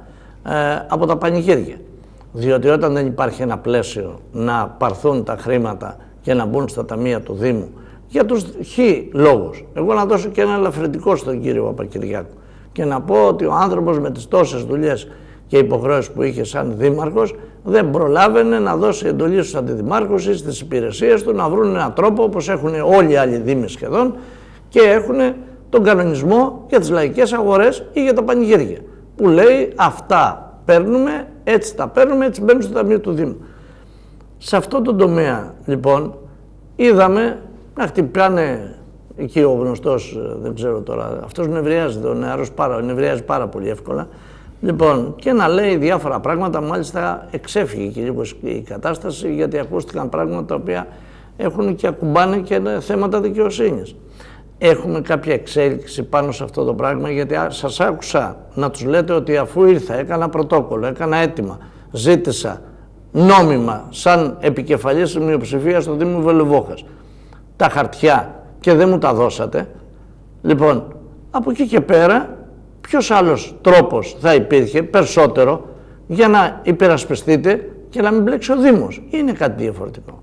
ε, από τα πανηγύρια. Διότι όταν δεν υπάρχει ένα πλαίσιο να παρθούν τα χρήματα και να μπουν στα ταμεία του Δήμου για τους χι λόγους. Εγώ να δώσω και ένα ελαφρυντικό στον κύριο Παπακυριάκου και να πω ότι ο άνθρωπος με τις τόσες δουλειές και υποχρεώσεις που είχε σαν δήμαρχος δεν προλάβαινε να δώσει εντολή στους αντιδημάρχους ή στις υπηρεσίες του να βρουν έναν τρόπο όπως έχουν όλοι οι άλλοι δήμοι σχεδόν και έχουν τον κανονισμό για τις λαϊκές αγορές ή για τα πανηγύρια που λέει αυτά παίρνουμε, έτσι τα παίρνουμε, έτσι μπαίνουν στο Ταμείο του Δήμου. Σε αυτό το τομέα λοιπόν είδαμε να χτυπάνε εκεί ο γνωστός, δεν ξέρω τώρα, αυτός νευριάζεται, ο νεαρός πάρα, νευριάζει πάρα πολύ εύκολα. Λοιπόν, και να λέει διάφορα πράγματα, μάλιστα εξέφυγε και λίγο η κατάσταση, γιατί ακούστηκαν πράγματα τα οποία έχουν και ακουμπάνε και θέματα δικαιοσύνης έχουμε κάποια εξέλιξη πάνω σε αυτό το πράγμα γιατί σας άκουσα να τους λέτε ότι αφού ήρθα, έκανα πρωτόκολλο, έκανα αίτημα, ζήτησα νόμιμα σαν επικεφαλής μειοψηφίας στο Δήμο Βελεβόχας τα χαρτιά και δεν μου τα δώσατε. Λοιπόν, από εκεί και πέρα ποιος άλλος τρόπος θα υπήρχε περισσότερο για να υπερασπιστείτε και να μην μπλέξει ο Δήμος; Είναι κάτι διαφορετικό.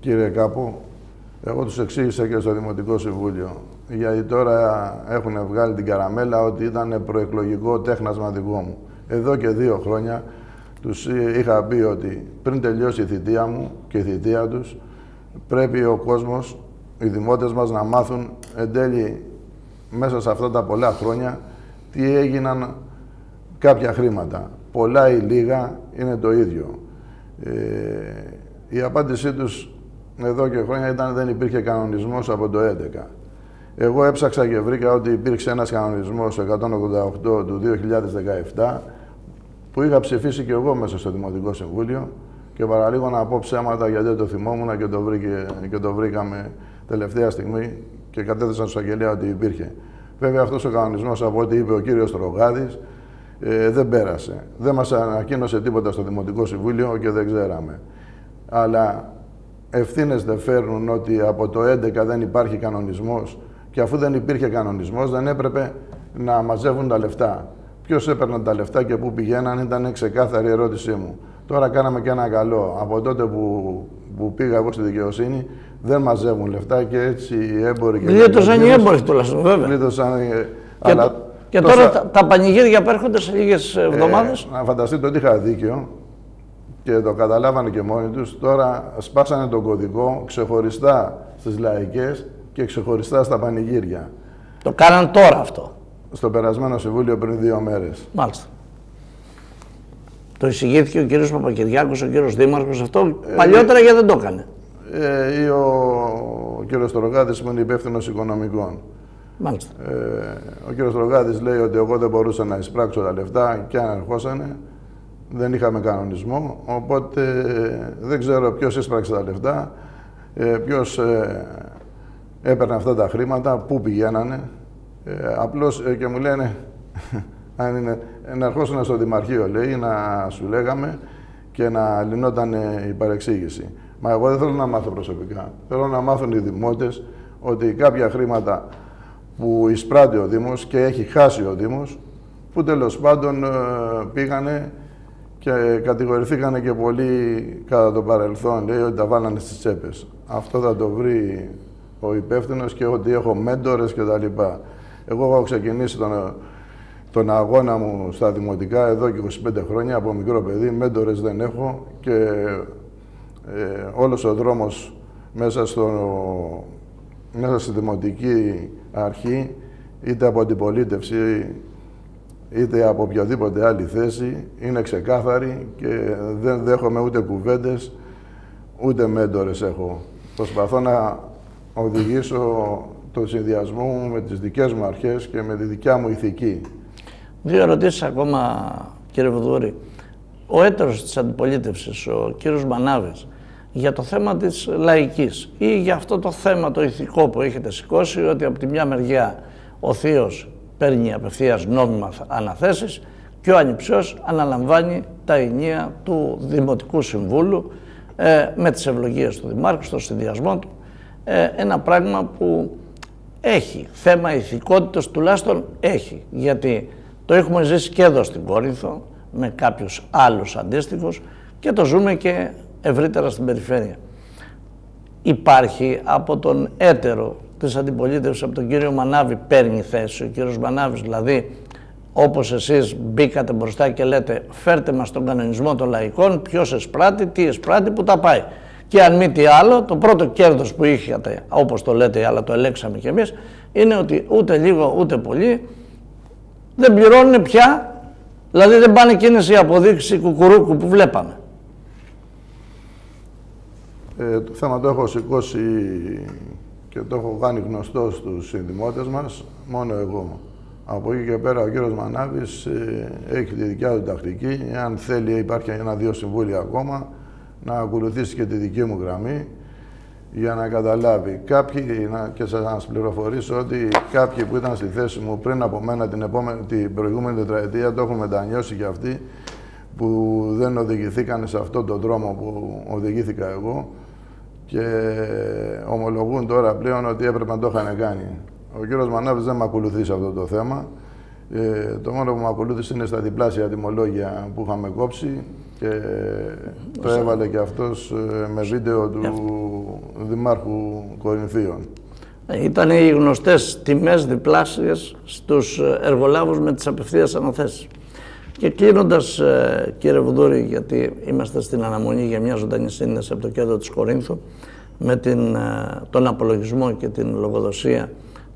Κύριε Κάπου, εγώ τους εξήγησα και στο Δημοτικό Συμβούλιο. Γιατί τώρα έχουν βγάλει την καραμέλα ότι ήταν προεκλογικό τέχνασμα δικό μου. Εδώ και δύο χρόνια τους είχα πει ότι πριν τελειώσει η θητεία μου και η θητεία τους, πρέπει ο κόσμος, οι δημότες μας να μάθουν εν τέλει μέσα σε αυτά τα πολλά χρόνια τι έγιναν κάποια χρήματα. Πολλά ή λίγα είναι το ίδιο. Ε, η απάντησή τους εδώ και χρόνια ήταν δεν υπήρχε κανονισμός από το 2011. Εγώ έψαξα και βρήκα ότι υπήρξε ένας κανονισμός 188 του 2017 που είχα ψηφίσει και εγώ μέσα στο Δημοτικό Συμβούλιο και παραλίγο να πω ψέματα γιατί δεν το θυμόμουν και το, βρήκε, και το βρήκαμε τελευταία στιγμή και κατέθεσαν στο αγγελέα ότι υπήρχε. Βέβαια αυτός ο κανονισμός από ό,τι είπε ο κύριος Τρογάδης ε, δεν πέρασε. Δεν μας ανακοίνωσε τίποτα στο Δημοτικό Συμβούλιο και δεν ξέραμε. Αλλά ευθύνες δεν φέρνουν ότι από το 2011 δεν υπάρχει κανονισμός και αφού δεν υπήρχε κανονισμός δεν έπρεπε να μαζεύουν τα λεφτά. Ποιος έπαιρνε τα λεφτά και πού πηγαίναν ήταν ξεκάθαρη ερώτησή μου. Τώρα κάναμε και ένα καλό. Από τότε που, που πήγα εγώ στη δικαιοσύνη δεν μαζεύουν λεφτά και έτσι οι έμποροι και Λύτωσαν οι έμποροι τουλάχιστον βέβαια. Λύτωσαν, και, αλλά και τώρα τα, τα πανηγύρια έρχονται σε λίγες εβδομάδες. Ε, να φανταστείτε ότι είχα δίκιο και το καταλάβανε και μόνοι τους. Τώρα σπάσανε τον κωδικό ξεχωριστά στις λαϊκές και ξεχωριστά στα πανηγύρια. Το κάναν τώρα αυτό. Στο περασμένο συμβούλιο πριν δύο μέρες. Μάλιστα. Το εισηγήθηκε ο κύριος Παπακυριάκος, ο κύριος Δήμαρχος, αυτό ε, παλιότερα γιατί δεν το έκανε. Ε, ή ο, ο κύριος Τρογάδης που είναι υπεύθυνος οικονομικών. Μάλιστα. Ε, ο κύριος Τρογάδης λέει ότι εγώ δεν μπορούσα να εισπράξω τα λεφτά και αν ερχόσανε δεν είχαμε κανονισμό, οπότε δεν ξέρω ποιος έσπραξε τα λεφτά, ε, ποιος ε, έπαιρνε αυτά τα χρήματα, πού πηγαίνανε Ε, απλώς ε, και μου λένε, αν είναι, να ερχόσουν στο Δημαρχείο, λέει, να σου λέγαμε και να λυνόταν η παρεξήγηση. Μα εγώ δεν θέλω να μάθω προσωπικά. Θέλω να μάθουν οι δημότες ότι κάποια χρήματα που εισπράττει ο Δήμος και έχει χάσει ο Δήμος, που τέλος πάντων ε, πήγανε και κατηγορηθήκανε και πολλοί κατά το παρελθόν, λέει ότι τα βάλανε στις τσέπες. Αυτό θα το βρει ο υπεύθυνος και ότι έχω μέντορες και τα λοιπά. Εγώ έχω ξεκινήσει τον, τον αγώνα μου στα δημοτικά εδώ και 25 χρόνια από μικρό παιδί, μέντορες δεν έχω και ε, όλος ο δρόμος μέσα, στο, μέσα στη δημοτική αρχή, είτε από την πολίτευση, είτε από οποιαδήποτε άλλη θέση, είναι ξεκάθαρη και δεν δέχομαι ούτε κουβέντες, ούτε μέντορες έχω. Προσπαθώ να οδηγήσω το συνδυασμό μου με τις δικές μου αρχές και με τη δικιά μου ηθική. Δύο ερωτήσεις ακόμα, κύριε Βουδούρη. Ο έτερος της αντιπολίτευσης, ο κύριος Μανάβης, για το θέμα της λαϊκής ή για αυτό το θέμα το ηθικό που έχετε σηκώσει ότι από τη μια μεριά ο θείος παίρνει απευθείας νόμιμα αναθέσεις και ο ανιψιός αναλαμβάνει τα ενία του Δημοτικού Συμβούλου ε, με τις ευλογίες του Δημάρχου, στο συνδυασμό του. Ε, ένα πράγμα που έχει θέμα ηθικότητας, τουλάχιστον έχει, γιατί το έχουμε ζήσει και εδώ στην Κόρινθο με κάποιους άλλους αντίστοιχους και το ζούμε και ευρύτερα στην περιφέρεια. Υπάρχει από τον έτερο της αντιπολίτευσης, από τον κύριο Μανάβη παίρνει θέση, ο κύριος Μανάβης δηλαδή όπως εσείς μπήκατε μπροστά και λέτε φέρτε μας τον κανονισμό των λαϊκών, ποιος εσπράττει, τι εσπράττει, που τα πάει. Και αν μη τι άλλο, το πρώτο κέρδος που είχατε, όπως το λέτε, αλλά το ελέξαμε κι εμείς, είναι ότι ούτε λίγο ούτε πολύ δεν πληρώνουν πια, δηλαδή δεν πάνε εκείνες οι αποδείξεις κουκουρούκου που βλέπαμε. Ε, το θέμα το έχω σηκώσει και το έχω κάνει γνωστό στους συνδημότες μας, μόνο εγώ. Από εκεί και πέρα ο κύριος Μανάβης ε, έχει τη δικιά του τακτική. Αν θέλει υπάρχει ένα-δύο συμβούλια ακόμα, να ακολουθήσει και τη δική μου γραμμή για να καταλάβει. Κάποιοι, να, και σας πληροφορήσω ότι κάποιοι που ήταν στη θέση μου πριν από μένα την, επόμενη, την προηγούμενη τετραετία το έχουν μετανιώσει και αυτοί που δεν οδηγηθήκαν σε αυτόν τον δρόμο που οδηγήθηκα εγώ και ομολογούν τώρα πλέον ότι έπρεπε να το είχαν κάνει. Ο κύριος Μανάβης δεν με ακολουθεί σε αυτό το θέμα. Ε, το μόνο που με ακολούθησε είναι στα διπλάσια τιμολόγια που είχαμε κόψει και το έβαλε και αυτός ε, με βίντεο του Δημάρχου Κορινθίων. Ε, ήταν οι γνωστές τιμές διπλάσιες στους εργολάβους με τις απευθείας αναθέσεις. Και κλείνοντας, ε, κύριε Βουδούρη, γιατί είμαστε στην αναμονή για μια ζωντανή σύνδεση από το κέντρο της Κορίνθου, με την, ε, τον απολογισμό και την λογοδοσία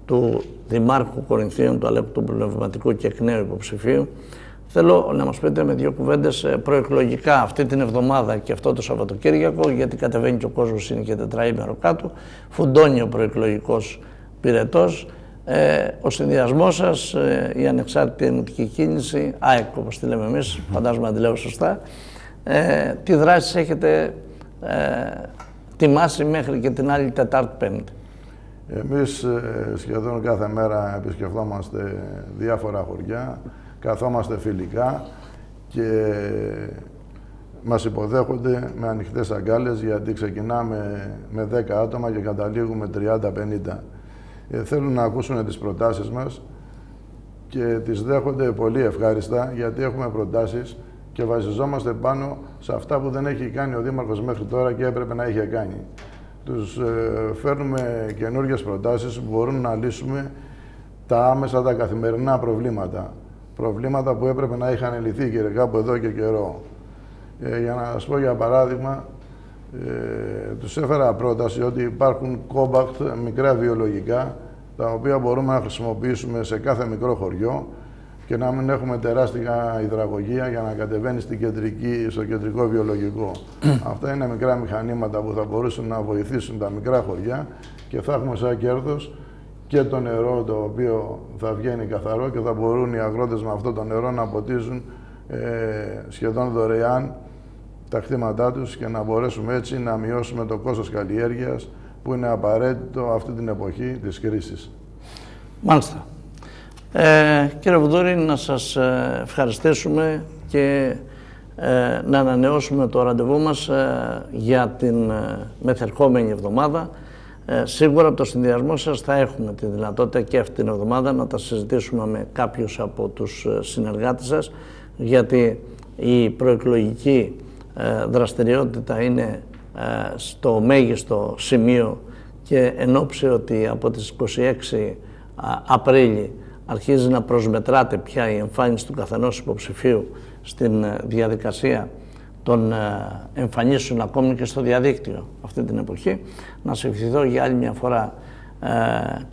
του Δημάρχου Κορινθίων, του Αλέπου του Πνευματικού και εκ νέου υποψηφίου, θέλω να μας πείτε με δύο κουβέντες ε, προεκλογικά αυτή την εβδομάδα και αυτό το Σαββατοκύριακο, γιατί κατεβαίνει και ο κόσμος είναι και τετραήμερο κάτω, φουντώνει ο προεκλογικός πυρετός, ε, ο συνδυασμός σας, ε, η ανεξάρτητη ενωτική κίνηση, ΑΕΚ όπως τη λέμε εμείς, φαντάζομαι να τη λέω σωστά, ε, τι δράσεις έχετε ε, τιμάσει μέχρι και την άλλη Τετάρτη Πέμπτη; Εμείς ε, σχεδόν κάθε μέρα επισκεφτόμαστε διάφορα χωριά, καθόμαστε φιλικά και μας υποδέχονται με ανοιχτές αγκάλες γιατί ξεκινάμε με 10 άτομα και καταλήγουμε 30-50 ε, θέλουν να ακούσουν τις προτάσεις μας και τις δέχονται πολύ ευχάριστα γιατί έχουμε προτάσεις και βασιζόμαστε πάνω σε αυτά που δεν έχει κάνει ο Δήμαρχος μέχρι τώρα και έπρεπε να είχε κάνει. Τους ε, φέρνουμε καινούργιες προτάσεις που μπορούν να λύσουμε τα άμεσα, τα καθημερινά προβλήματα. Προβλήματα που έπρεπε να είχαν λυθεί και κάπου εδώ και καιρό. Ε, για να σας πω για παράδειγμα, ε, τους έφερα πρόταση ότι υπάρχουν κόμπακτ μικρά βιολογικά τα οποία μπορούμε να χρησιμοποιήσουμε σε κάθε μικρό χωριό και να μην έχουμε τεράστια υδραγωγία για να κατεβαίνει στην κεντρική, στο κεντρικό βιολογικό. Αυτά είναι μικρά μηχανήματα που θα μπορούσαν να βοηθήσουν τα μικρά χωριά και θα έχουμε σαν κέρδος και το νερό το οποίο θα βγαίνει καθαρό και θα μπορούν οι αγρότες με αυτό το νερό να ποτίζουν ε, σχεδόν δωρεάν τα χτήματά τους και να μπορέσουμε έτσι να μειώσουμε το κόστος καλλιέργειας που είναι απαραίτητο αυτή την εποχή της κρίσης. Μάλιστα. Ε, κύριε Βουδούρη, να σας ε, ευχαριστήσουμε και ε, να ανανεώσουμε το ραντεβού μας ε, για την μεθερχόμενη εβδομάδα. Σίγουρα από το συνδυασμό σας θα έχουμε τη δυνατότητα και αυτή την εβδομάδα να τα συζητήσουμε με κάποιους από τους συνεργάτες σας γιατί η προεκλογική δραστηριότητα είναι στο μέγιστο σημείο και εν ότι από τις 26 Απρίλη αρχίζει να προσμετράται πια η εμφάνιση του καθενός υποψηφίου στην ε, διαδικασία των ε, εμφανίσεων ακόμη και στο διαδίκτυο αυτή την εποχή. Να σε ευχηθώ για άλλη μια φορά ε,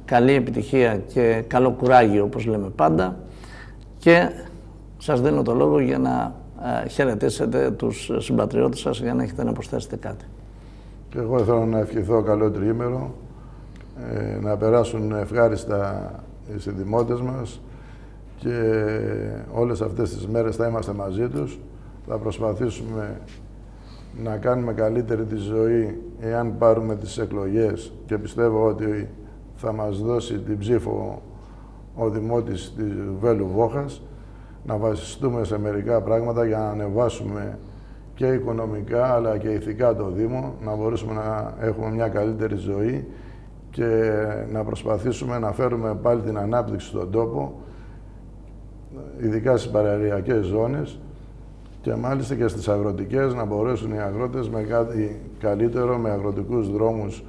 καλή επιτυχία και καλό κουράγιο όπως λέμε πάντα και σας δίνω το λόγο για να χαιρετήσετε τους συμπατριώτες σας για να έχετε να προσθέσετε κάτι. Και εγώ θέλω να ευχηθώ καλό τριήμερο, να περάσουν ευχάριστα οι συνδημότες μας και όλες αυτές τις μέρες θα είμαστε μαζί τους. Θα προσπαθήσουμε να κάνουμε καλύτερη τη ζωή εάν πάρουμε τις εκλογές και πιστεύω ότι θα μας δώσει την ψήφο ο Δημότης της Βέλου Βόχας να βασιστούμε σε μερικά πράγματα για να ανεβάσουμε και οικονομικά αλλά και ηθικά το Δήμο, να μπορέσουμε να έχουμε μια καλύτερη ζωή και να προσπαθήσουμε να φέρουμε πάλι την ανάπτυξη στον τόπο, ειδικά στις παραλιακές ζώνες και μάλιστα και στις αγροτικές να μπορέσουν οι αγρότες με κάτι καλύτερο, με αγροτικούς δρόμους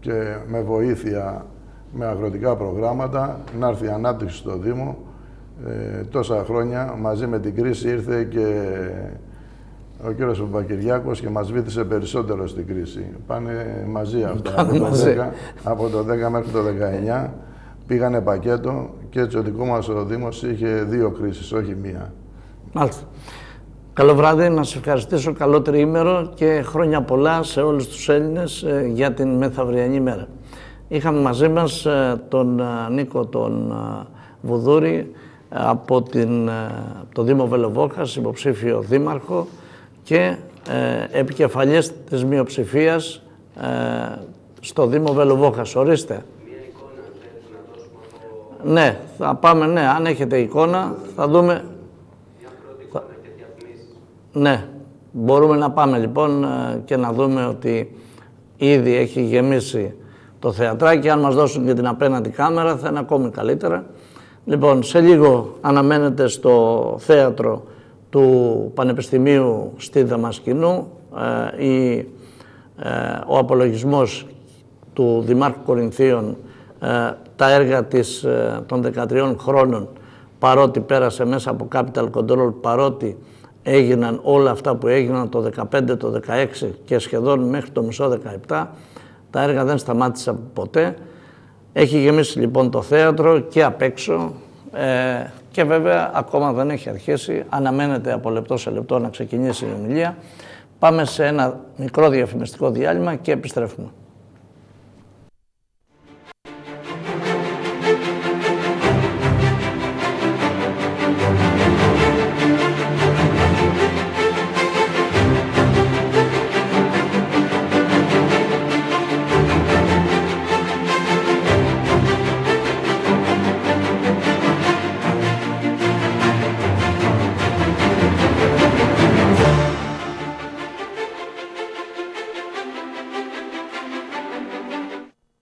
και με βοήθεια με αγροτικά προγράμματα, να έρθει η ανάπτυξη στο Δήμο. Ε, τόσα χρόνια μαζί με την κρίση ήρθε και ο κύριος Παπακυριάκος και μας βήθησε περισσότερο στην κρίση. Πάνε μαζί αυτά. από, το 10, από το 10 μέχρι το 19 πήγανε πακέτο και έτσι ο δικός μας ο Δήμος είχε δύο κρίσεις, όχι μία. Μάλιστα. Καλό βράδυ, να σας ευχαριστήσω, καλό τριήμερο και χρόνια πολλά σε όλους τους Έλληνες ε, για την μεθαυριανή μέρα. Είχαμε μαζί μας ε, τον ε, Νίκο τον Βουδούρη από την, το Δήμο Βελοβόχας, υποψήφιο δήμαρχο, και ε, επικεφαλής της μειοψηφίας ε, στο Δήμο Βελοβόχας. Ορίστε. Μία εικόνα να δώσουμε Ναι, θα πάμε, ναι, αν έχετε εικόνα θα δούμε. Μια πρώτη εικόνα θα... και διαφημίσεις. Ναι, μπορούμε να πάμε λοιπόν ε, και να δούμε ότι ήδη έχει γεμίσει το θεατράκι. Αν μας δώσουν και την απέναντι κάμερα θα είναι ακόμη καλύτερα. Λοιπόν, σε λίγο αναμένεται στο θέατρο του Πανεπιστημίου στη Δαμασκηνού ε, η, ε, ο απολογισμός του Δημάρχου Κορινθίων ε, τα έργα της, των 13 χρόνων παρότι πέρασε μέσα από capital control, παρότι έγιναν όλα αυτά που έγιναν το 15, το 16 και σχεδόν μέχρι το μισό 17, τα έργα δεν σταμάτησαν ποτέ. Έχει γεμίσει λοιπόν το θέατρο και απ' έξω και βέβαια ακόμα δεν έχει αρχίσει, αναμένεται από λεπτό σε λεπτό να ξεκινήσει η ομιλία. Πάμε σε ένα μικρό διαφημιστικό διάλειμμα και επιστρέφουμε.